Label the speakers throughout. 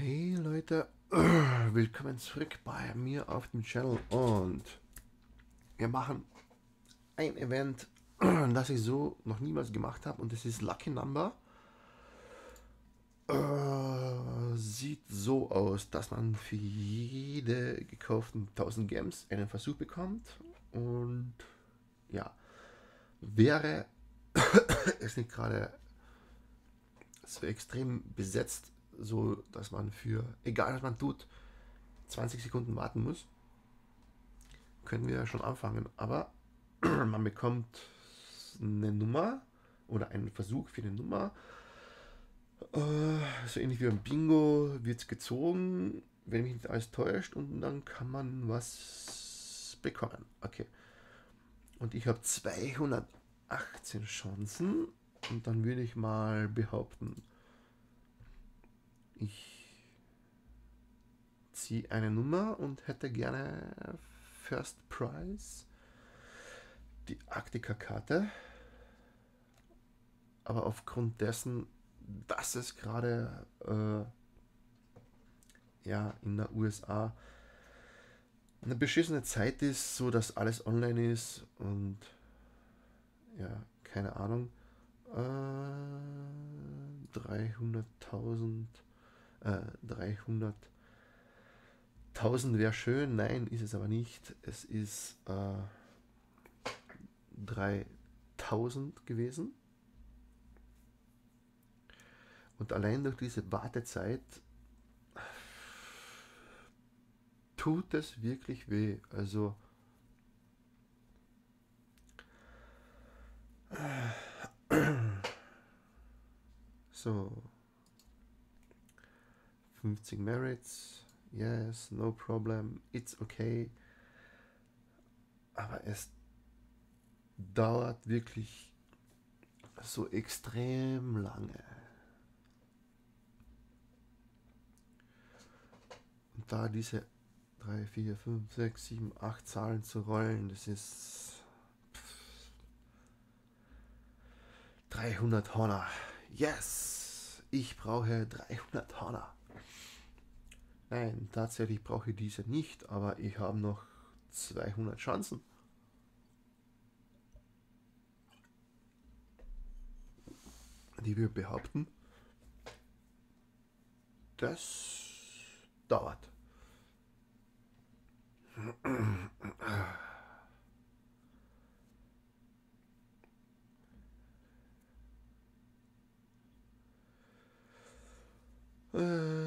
Speaker 1: Hey Leute, willkommen zurück bei mir auf dem Channel. Und wir machen ein Event, das ich so noch niemals gemacht habe. Und das ist Lucky Number. Äh, sieht so aus, dass man für jede gekauften 1000 Games einen Versuch bekommt. Und ja, wäre es nicht gerade so extrem besetzt, so dass man für, egal was man tut, 20 Sekunden warten muss, können wir schon anfangen. Aber man bekommt eine Nummer oder einen Versuch für eine Nummer. Äh, so ähnlich wie beim Bingo wird es gezogen, wenn mich nicht alles täuscht, und dann kann man was bekommen. Okay. Und ich habe 218 Chancen und dann würde ich mal behaupten, ich ziehe eine Nummer und hätte gerne First Prize, die Arktika-Karte. Aber aufgrund dessen, dass es gerade äh, ja, in der USA eine beschissene Zeit ist, so dass alles online ist und ja, keine Ahnung. Äh, 300.000 äh, 300.000 wäre schön, nein, ist es aber nicht. Es ist äh, 3000 gewesen. Und allein durch diese Wartezeit tut es wirklich weh. Also so 50 Merits, yes, no problem, it's okay. Aber es dauert wirklich so extrem lange. Und da diese 3, 4, 5, 6, 7, 8 Zahlen zu rollen, das ist 300 Honor. Yes! Ich brauche 300 Honor. Nein, tatsächlich brauche ich diese nicht, aber ich habe noch 200 Chancen. Die wir behaupten, das dauert. Uh,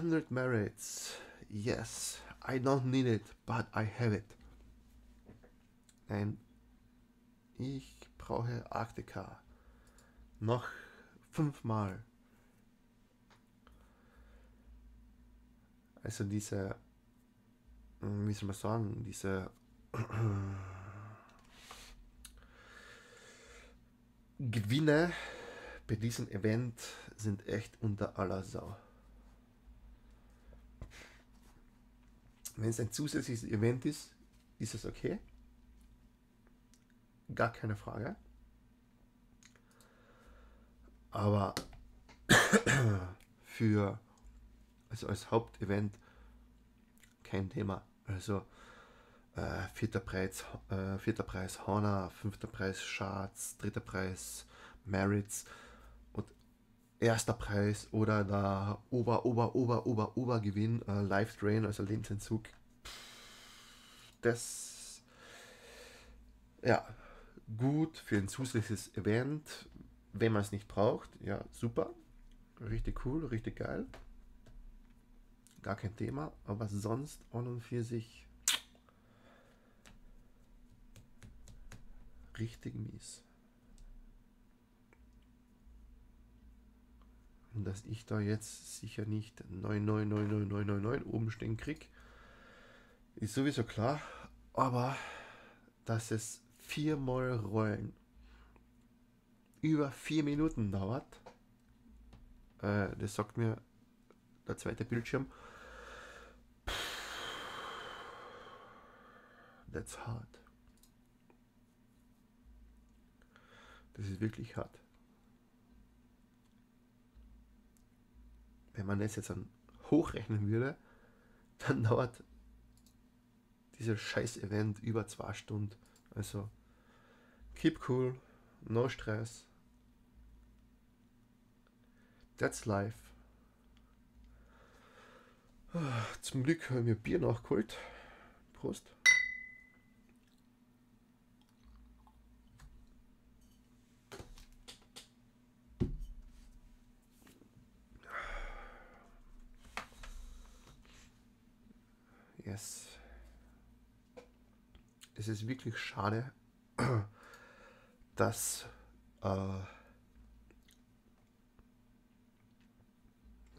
Speaker 1: 100 merits. Yes, I don't need it, but I have it. Nein, ich brauche Arktika. Noch fünfmal. Also diese, hm, wie soll man sagen, diese Gewinne bei diesem Event sind echt unter aller Sau. Wenn es ein zusätzliches Event ist, ist es okay. Gar keine Frage. Aber für, also als Hauptevent kein Thema. Also äh, vierter Preis, äh, vierter Preis Honor, fünfter Preis Charts, dritter Preis Merits erster Preis oder der Ober, Ober, Ober, Ober, Obergewinn, äh, Live Drain, also Lebensentzug. Das, ja, gut für ein zusätzliches Event, wenn man es nicht braucht. Ja, super. Richtig cool, richtig geil. Gar kein Thema, aber sonst an und für sich richtig mies. Dass ich da jetzt sicher nicht 999999 oben stehen krieg, ist sowieso klar. Aber dass es viermal rollen über vier Minuten dauert, äh, das sagt mir der zweite Bildschirm. That's hard. Das ist wirklich hart. Wenn man das jetzt dann hochrechnen würde, dann dauert dieses scheiß Event über zwei Stunden. Also keep cool, no Stress. That's life. Zum Glück haben wir Bier nachgeholt. Prost. Yes. Es ist wirklich schade, dass äh,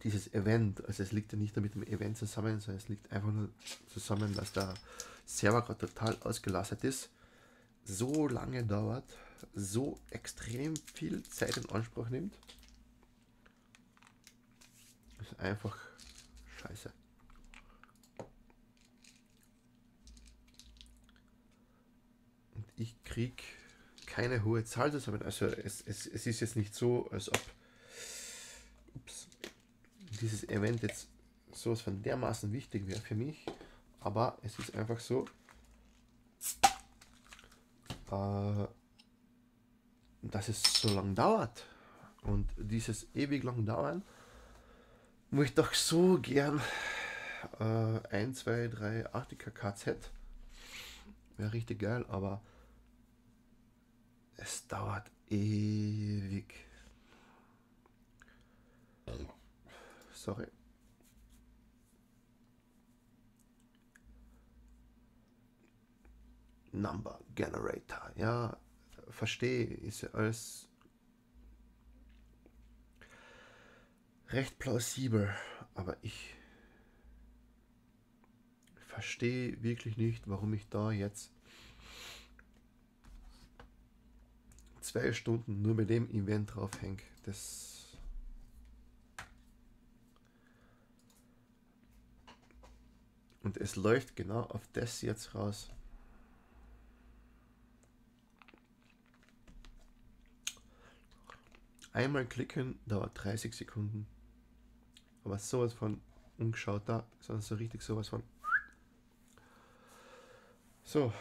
Speaker 1: dieses Event, also es liegt ja nicht mit dem Event zusammen, sondern es liegt einfach nur zusammen, dass der Server gerade total ausgelastet ist, so lange dauert, so extrem viel Zeit in Anspruch nimmt. ist einfach scheiße. Und ich krieg keine hohe Zahl zusammen. Also es, es, es ist jetzt nicht so, als ob ups, dieses Event jetzt sowas von dermaßen wichtig wäre für mich. Aber es ist einfach so, äh, dass es so lang dauert. Und dieses ewig lang dauern, wo ich doch so gern äh, 1, 2, 3 Arctica Cards hätte. Wäre richtig geil, aber es dauert ewig. Sorry. Number Generator, ja, verstehe, ist ja alles recht plausibel, aber ich verstehe wirklich nicht, warum ich da jetzt zwei Stunden nur mit dem Event draufhänge. Das Und es läuft genau auf das jetzt raus. Einmal klicken dauert 30 Sekunden. Aber sowas von ungeschaut da, sondern so richtig sowas von. So.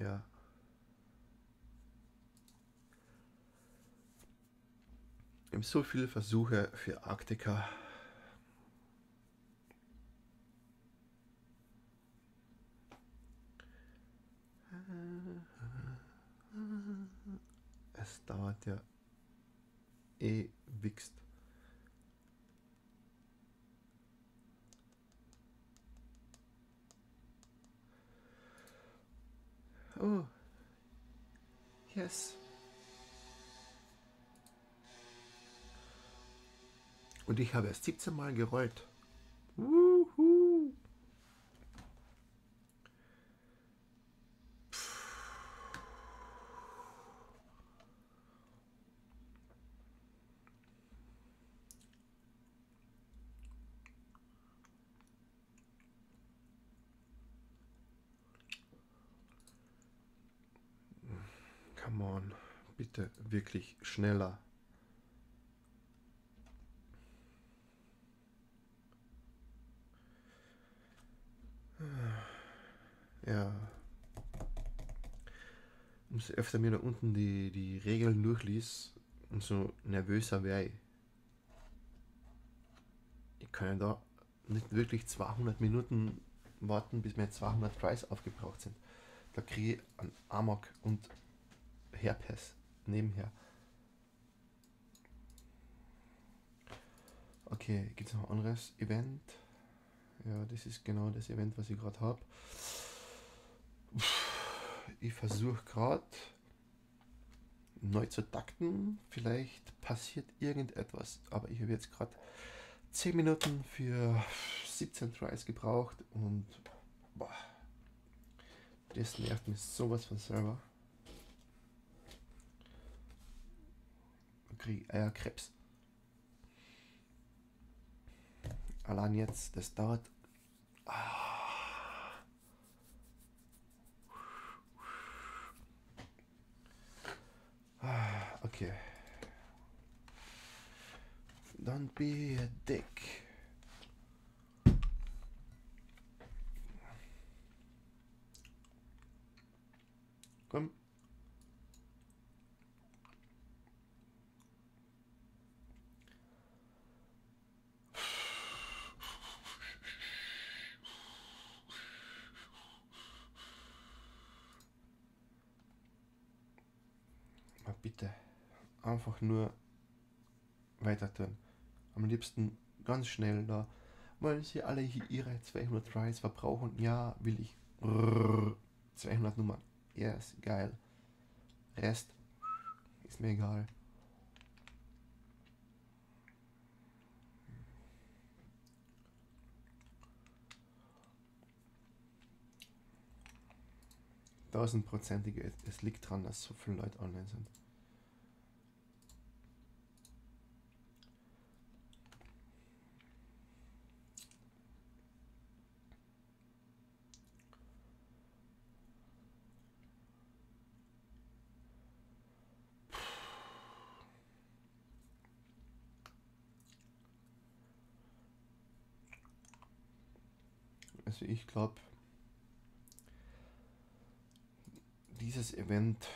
Speaker 1: Ja. So viele Versuche für Arktika. Es dauert ja ewigst. Oh. Yes. Und ich habe erst 17 Mal gerollt. Wuhu. Come on, bitte wirklich schneller. Ja. Umso öfter mir da unten die, die Regeln durchlies, umso nervöser wäre ich. Ich kann ja da nicht wirklich 200 Minuten warten, bis meine 200 Tries aufgebraucht sind. Da kriege ich einen Amok und Herpes nebenher. Okay, gibt es noch ein anderes Event? Ja, das ist genau das Event, was ich gerade habe. Ich versuche gerade neu zu takten. Vielleicht passiert irgendetwas. Aber ich habe jetzt gerade 10 Minuten für 17 Tries gebraucht und boah, das nervt mich sowas von selber. Kriege Eierkrebs. Allein jetzt, das dauert. Ah, okay. Don't be a dick. Bitte. Einfach nur weiter tun. Am liebsten ganz schnell da. Wollen sie alle ihre 200 Tries verbrauchen? Ja, will ich. 200 Nummern. Yes, geil. Rest ist mir egal. Tausendprozentige, es liegt daran, dass so viele Leute online sind. Also ich glaube, dieses Event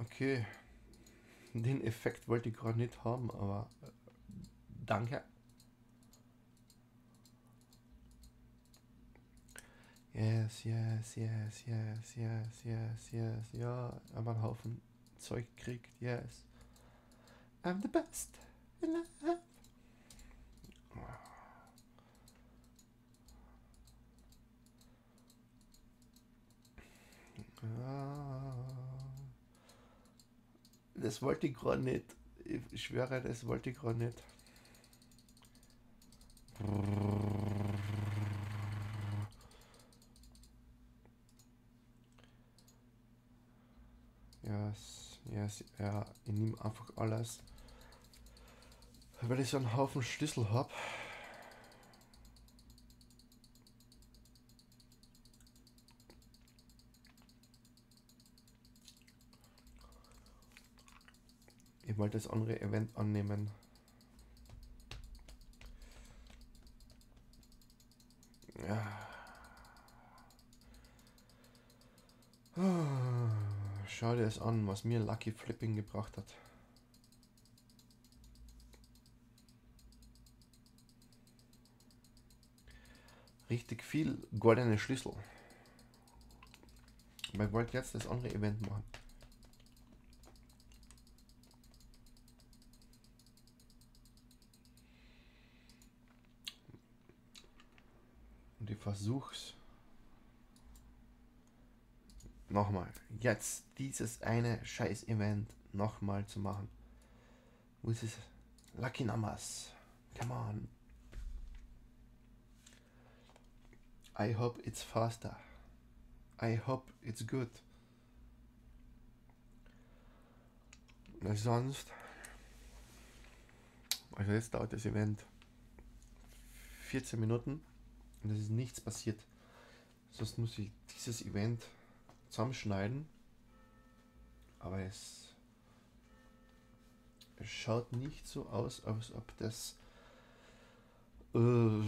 Speaker 1: Okay, den Effekt wollte ich gerade nicht haben, aber danke. Yes, yes, yes, yes, yes, yes, yes, ja, aber einen Haufen Zeug kriegt, yes. I'm the best in life. Das wollte ich gerade nicht. Ich schwöre, das wollte ich gerade nicht. Yes, yes, ja, einfach alles. Weil ich so einen Haufen Schlüssel habe. Ich wollte das andere Event annehmen. Ja. Ah, Es an, was mir Lucky Flipping gebracht hat. Richtig viel goldene Schlüssel. Aber ich wollte jetzt das andere Event machen. Und ich versuch's. Nochmal. Jetzt dieses eine scheiß Event nochmal zu machen. Wo ist es? Lucky Numbers. Come on. I hope it's faster. I hope it's good. Sonst. Also jetzt dauert das Event 14 Minuten und es ist nichts passiert. Sonst muss ich dieses Event zusammenschneiden. Aber es, es schaut nicht so aus, als ob das äh,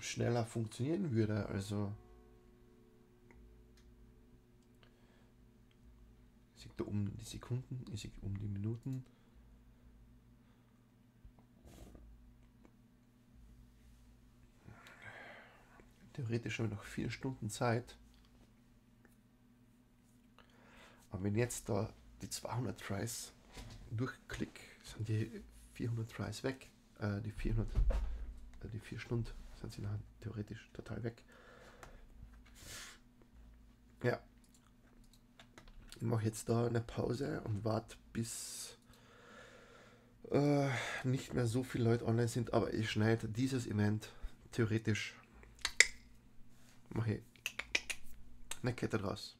Speaker 1: schneller funktionieren würde. Also da um die Sekunden, sehe um die Minuten. Theoretisch haben wir noch vier Stunden Zeit. Aber wenn jetzt da die 200 Tries durchklick, sind die 400 Tries weg. Äh, die 400, äh, die 4 Stunden sind sie dann theoretisch total weg. Ja. Ich mache jetzt da eine Pause und warte bis äh, nicht mehr so viele Leute online sind, aber ich schneide dieses Event theoretisch mache ich eine Kette draus.